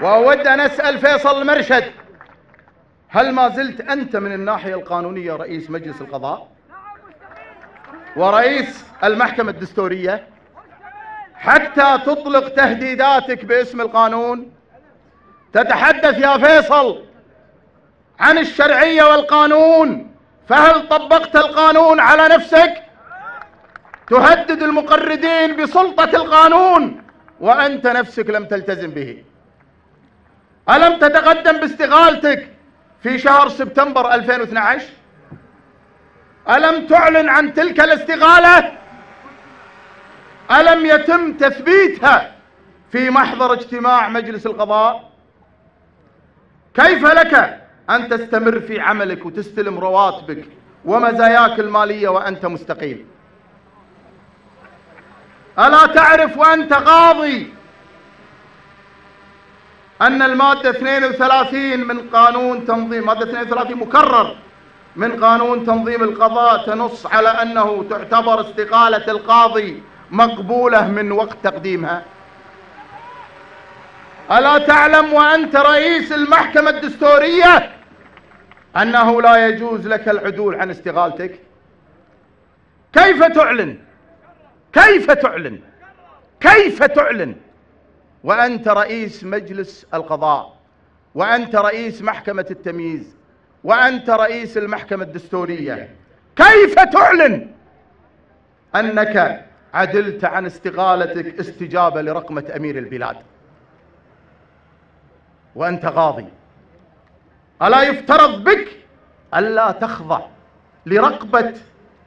وأود أن أسأل فيصل المرشد هل ما زلت أنت من الناحية القانونية رئيس مجلس القضاء؟ ورئيس المحكمة الدستورية؟ حتى تطلق تهديداتك باسم القانون؟ تتحدث يا فيصل عن الشرعية والقانون فهل طبقت القانون على نفسك؟ تهدد المقردين بسلطة القانون وأنت نفسك لم تلتزم به. ألم تتقدم باستقالتك في شهر سبتمبر 2012 ألم تعلن عن تلك الاستقالة ألم يتم تثبيتها في محضر اجتماع مجلس القضاء؟ كيف لك أن تستمر في عملك وتستلم رواتبك ومزاياك المالية وأنت مستقيل ألا تعرف وأنت قاضي أن المادة 32 من قانون تنظيم مادة 32 مكرر من قانون تنظيم القضاء تنص على أنه تعتبر استقالة القاضي مقبولة من وقت تقديمها. ألا تعلم وأنت رئيس المحكمة الدستورية أنه لا يجوز لك العدول عن استقالتك؟ كيف تعلن؟ كيف تعلن؟ كيف تعلن؟ وأنت رئيس مجلس القضاء وأنت رئيس محكمة التمييز وأنت رئيس المحكمة الدستورية. كيف تعلن أنك عدلت عن استقالتك استجابة لرقمة أمير البلاد؟ وأنت قاضي ألا يفترض بك ألا تخضع لرقبة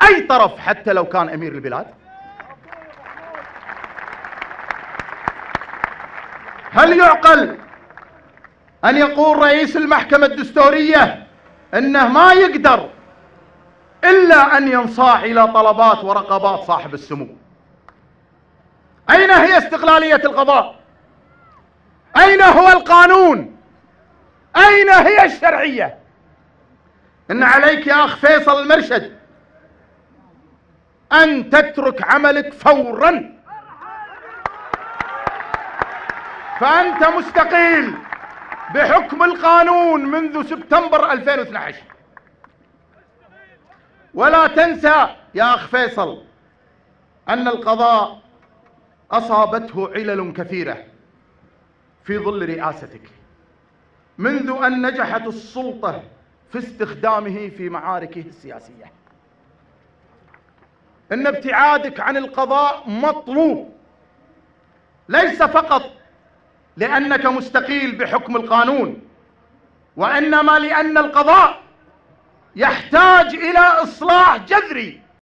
أي طرف حتى لو كان أمير البلاد؟ هل يعقل أن يقول رئيس المحكمة الدستورية أنه ما يقدر إلا أن ينصاع إلى طلبات ورقبات صاحب السمو؟ أين هي استقلالية القضاء؟ أين هو القانون؟ أين هي الشرعية؟ إن عليك يا أخ فيصل المرشد أن تترك عملك فورا فأنت مستقيل بحكم القانون منذ سبتمبر 2012 ولا تنسى يا أخ فيصل أن القضاء أصابته علل كثيرة في ظل رئاستك منذ أن نجحت السلطة في استخدامه في معاركه السياسية. إن ابتعادك عن القضاء مطلوب ليس فقط لأنك مستقيل بحكم القانون وإنما لأن القضاء يحتاج إلى إصلاح جذري.